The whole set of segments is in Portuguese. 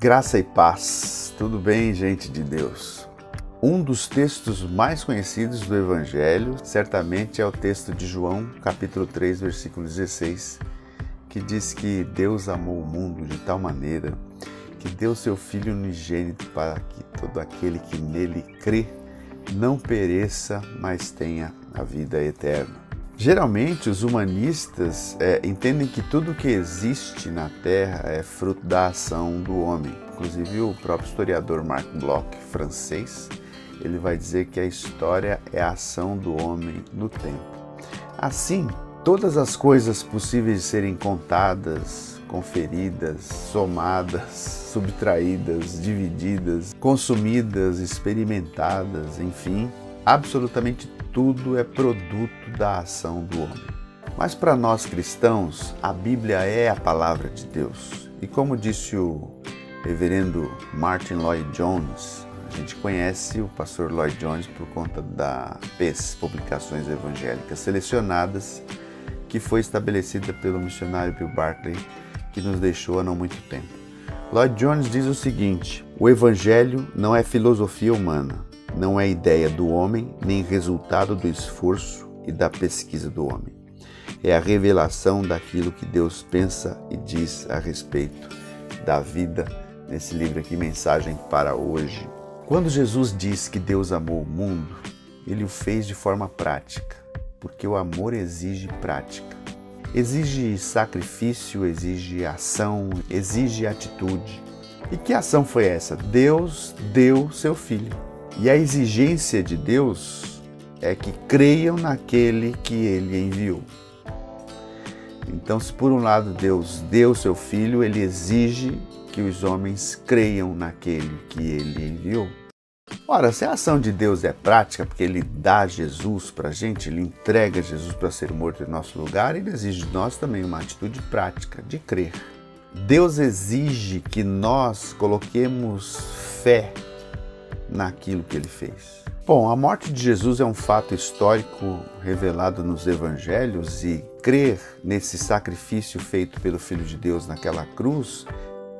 Graça e paz, tudo bem, gente de Deus? Um dos textos mais conhecidos do Evangelho certamente é o texto de João, capítulo 3, versículo 16, que diz que Deus amou o mundo de tal maneira que deu seu Filho unigênito para que todo aquele que nele crê não pereça, mas tenha a vida eterna. Geralmente, os humanistas é, entendem que tudo que existe na Terra é fruto da ação do homem. Inclusive, o próprio historiador Marc Bloch, francês, ele vai dizer que a história é a ação do homem no tempo. Assim, todas as coisas possíveis de serem contadas, conferidas, somadas, subtraídas, divididas, consumidas, experimentadas, enfim, absolutamente tudo é produto da ação do homem. Mas para nós cristãos, a Bíblia é a palavra de Deus. E como disse o reverendo Martin Lloyd Jones, a gente conhece o pastor Lloyd Jones por conta da PES, Publicações Evangélicas Selecionadas, que foi estabelecida pelo missionário Bill Barclay, que nos deixou há não muito tempo. Lloyd Jones diz o seguinte: o Evangelho não é filosofia humana, não é ideia do homem, nem resultado do esforço e da pesquisa do homem. É a revelação daquilo que Deus pensa e diz a respeito da vida nesse livro aqui, Mensagem para Hoje. Quando Jesus diz que Deus amou o mundo, ele o fez de forma prática, porque o amor exige prática. Exige sacrifício, exige ação, exige atitude. E que ação foi essa? Deus deu seu filho. E a exigência de Deus é que creiam naquele que ele enviou. Então, se por um lado Deus deu seu filho, ele exige que os homens creiam naquele que ele enviou. Ora, se a ação de Deus é prática, porque ele dá Jesus para a gente, ele entrega Jesus para ser morto em nosso lugar, ele exige de nós também uma atitude prática de crer. Deus exige que nós coloquemos fé naquilo que ele fez. Bom, a morte de Jesus é um fato histórico revelado nos evangelhos e crer nesse sacrifício feito pelo Filho de Deus naquela cruz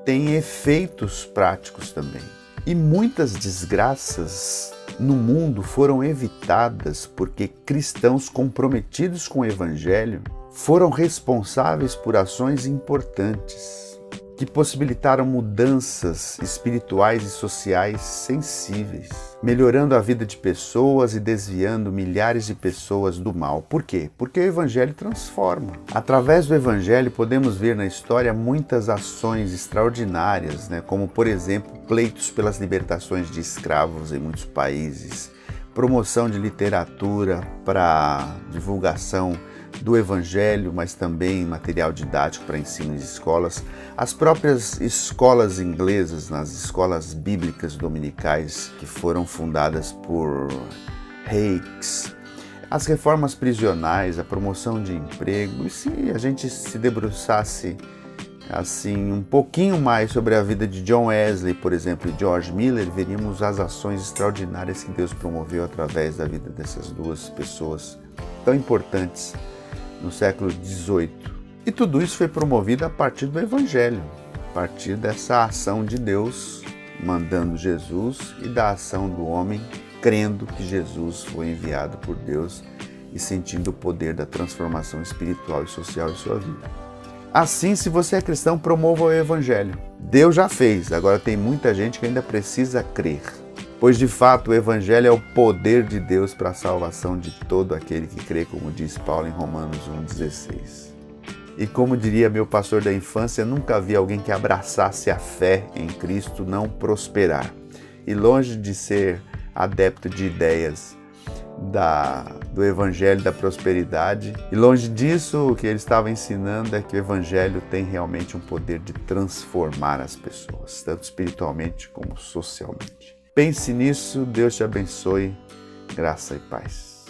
tem efeitos práticos também. E muitas desgraças no mundo foram evitadas porque cristãos comprometidos com o evangelho foram responsáveis por ações importantes que possibilitaram mudanças espirituais e sociais sensíveis, melhorando a vida de pessoas e desviando milhares de pessoas do mal. Por quê? Porque o Evangelho transforma. Através do Evangelho podemos ver na história muitas ações extraordinárias, né? como por exemplo pleitos pelas libertações de escravos em muitos países, promoção de literatura para divulgação do Evangelho, mas também material didático para ensino em escolas. As próprias escolas inglesas, nas escolas bíblicas dominicais que foram fundadas por Hakes, as reformas prisionais, a promoção de emprego. E se a gente se debruçasse assim um pouquinho mais sobre a vida de John Wesley, por exemplo, e George Miller, veríamos as ações extraordinárias que Deus promoveu através da vida dessas duas pessoas tão importantes no século XVIII. E tudo isso foi promovido a partir do Evangelho, a partir dessa ação de Deus mandando Jesus e da ação do homem crendo que Jesus foi enviado por Deus e sentindo o poder da transformação espiritual e social em sua vida. Assim, se você é cristão, promova o Evangelho. Deus já fez, agora tem muita gente que ainda precisa crer pois de fato o Evangelho é o poder de Deus para a salvação de todo aquele que crê, como diz Paulo em Romanos 1,16. E como diria meu pastor da infância, nunca vi alguém que abraçasse a fé em Cristo não prosperar. E longe de ser adepto de ideias da, do Evangelho da prosperidade, e longe disso, o que ele estava ensinando é que o Evangelho tem realmente um poder de transformar as pessoas, tanto espiritualmente como socialmente. Pense nisso, Deus te abençoe, graça e paz.